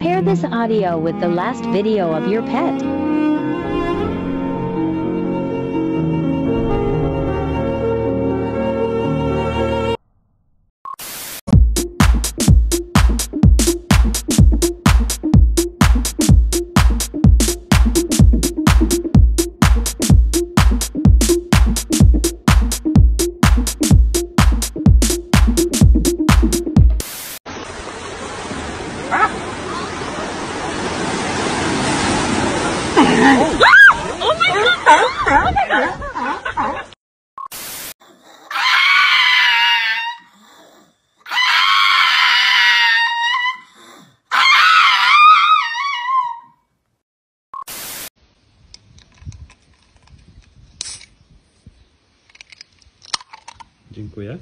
Pair this audio with the last video of your pet. Dziękuję.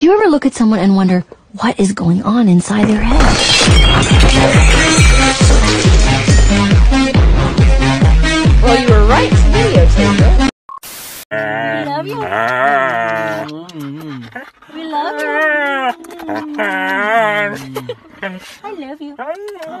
Do you ever look at someone and wonder what is going on inside their head? Well, you were right to videotape it. We love you. We love you. I love you. Baby,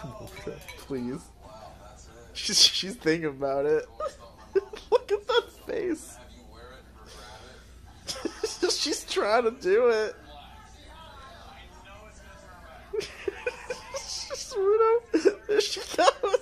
Please. She's, she's thinking about it. Look at that face. She's trying to do it. She's she goes.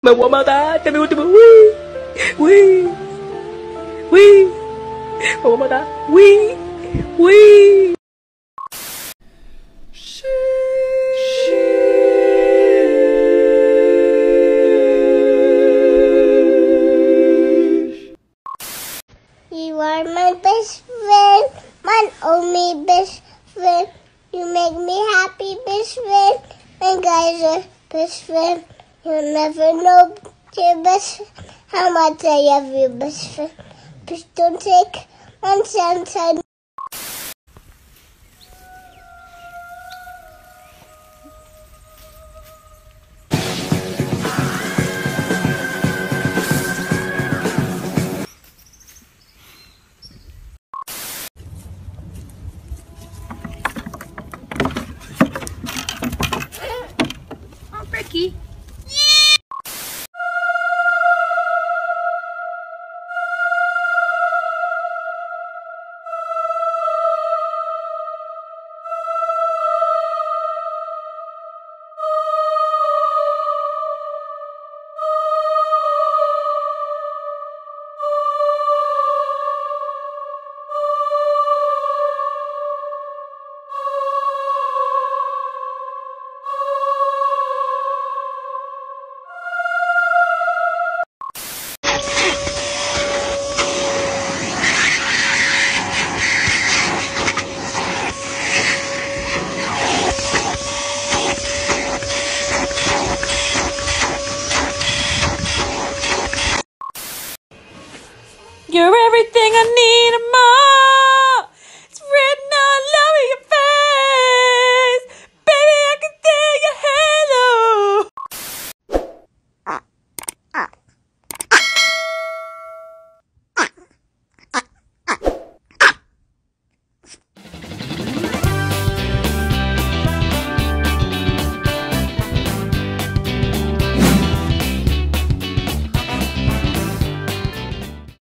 Me voy a matar, te me gusta. Uy, uy, uy. Me voy a matar. Uy, uy. You are my best friend, my only best friend. You make me happy, best friend. And guys are best friend. You'll never know your best how much I love you, best friend. Please don't take one chance. I Ricky.